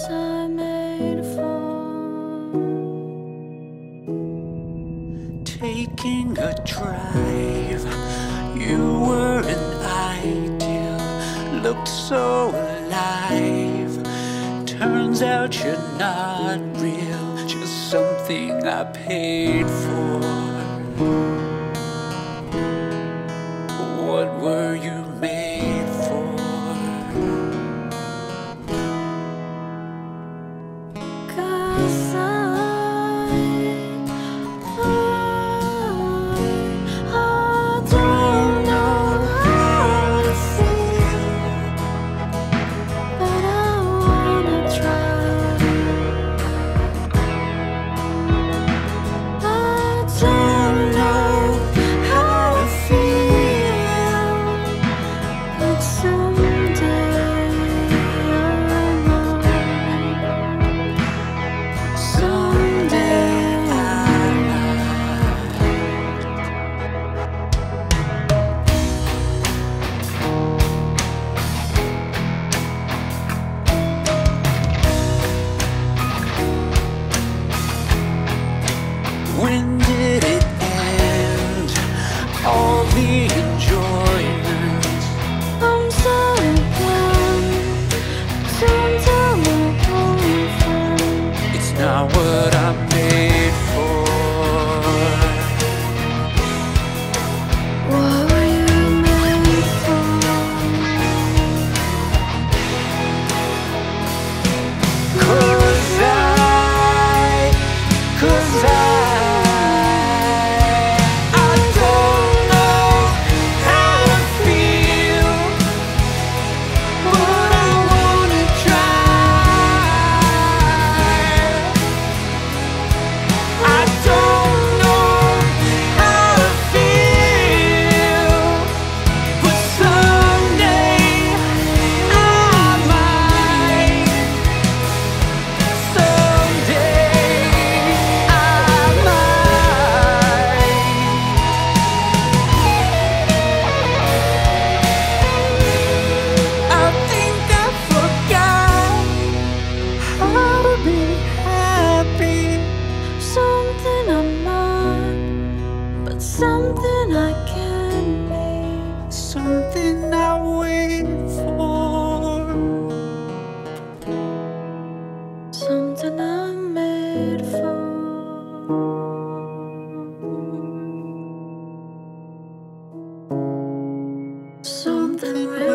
Taking a drive, you were an ideal, looked so alive. Turns out you're not real, just something I paid for. What were you made When did it end? All the enjoyment. I'm sorry, Don't tell my boyfriend. It's not what I something I wait for. Something I'm made for. Something.